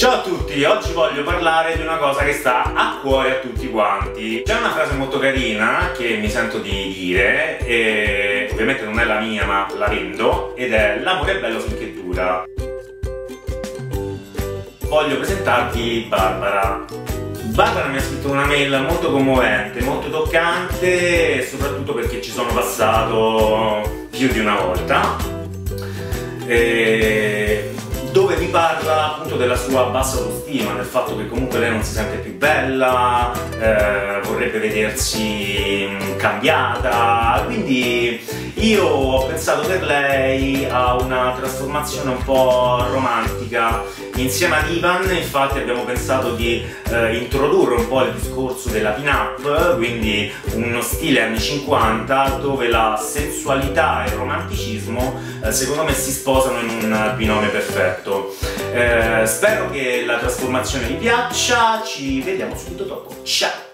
Ciao a tutti, oggi voglio parlare di una cosa che sta a cuore a tutti quanti. C'è una frase molto carina che mi sento di dire, e ovviamente non è la mia ma la vendo, ed è l'amore è bello finché dura. Voglio presentarti Barbara. Barbara mi ha scritto una mail molto commovente, molto toccante, soprattutto perché ci sono passato più di una volta. E parla appunto della sua bassa autostima, del fatto che comunque lei non si sente più bella, eh, vorrebbe vedersi mm, cambiata, quindi io ho pensato per lei a una trasformazione un po' romantica. Insieme ad Ivan infatti abbiamo pensato di eh, introdurre un po' il discorso della pin-up, quindi uno stile anni 50 dove la sensualità e il romanticismo eh, secondo me si sposano in un binomio perfetto. Eh, spero che la trasformazione vi piaccia, ci vediamo subito dopo. Ciao!